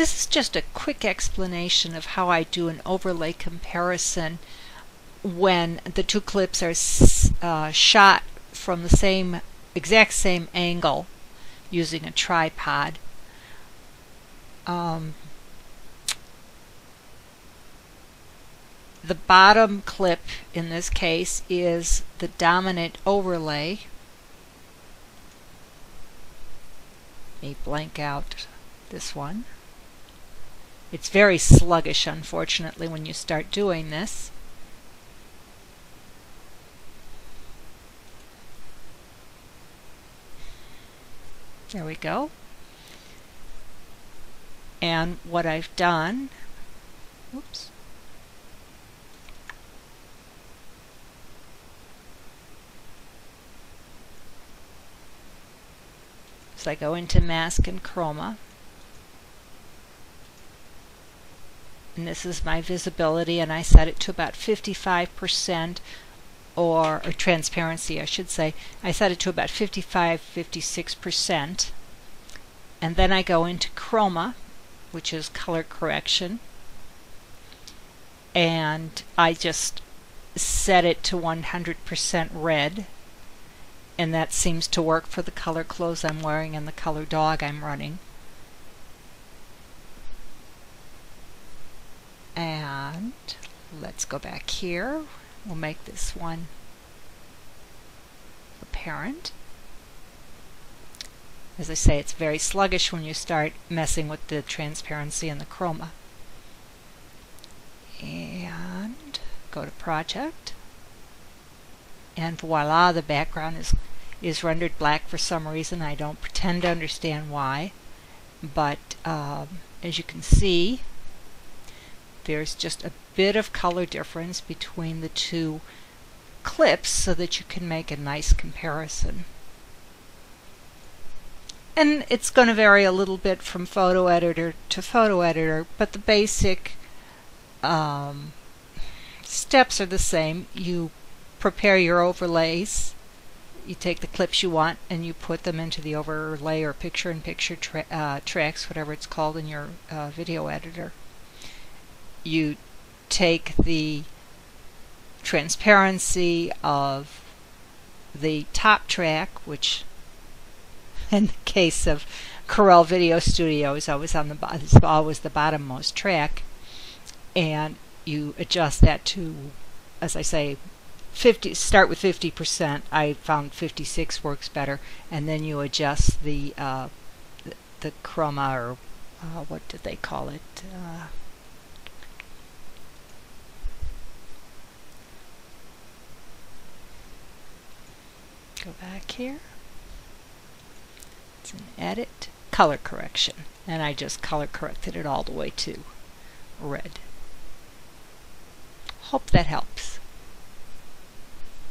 This is just a quick explanation of how I do an overlay comparison when the two clips are uh, shot from the same exact same angle using a tripod. Um, the bottom clip in this case is the dominant overlay. Let me blank out this one. It's very sluggish unfortunately when you start doing this. There we go. And what I've done, oops, So I go into mask and chroma. And this is my visibility and I set it to about 55% or, or transparency I should say. I set it to about 55 56% and then I go into chroma which is color correction and I just set it to 100% red and that seems to work for the color clothes I'm wearing and the color dog I'm running. Let's go back here. We'll make this one apparent. As I say, it's very sluggish when you start messing with the transparency and the chroma. And go to project. And voila, the background is is rendered black for some reason. I don't pretend to understand why. But um, as you can see, there's just a bit of color difference between the two clips so that you can make a nice comparison. And it's going to vary a little bit from photo editor to photo editor, but the basic um, steps are the same. You prepare your overlays you take the clips you want and you put them into the overlay or picture-in-picture tra uh, tracks, whatever it's called in your uh, video editor. You take the transparency of the top track, which in the case of Corel Video Studio is always on the is always the bottommost track, and you adjust that to, as I say, 50 start with 50% I found 56 works better and then you adjust the uh, the, the chroma or uh, what did they call it? Uh, go back here. It's an edit. Color correction. And I just color corrected it all the way to red. Hope that helps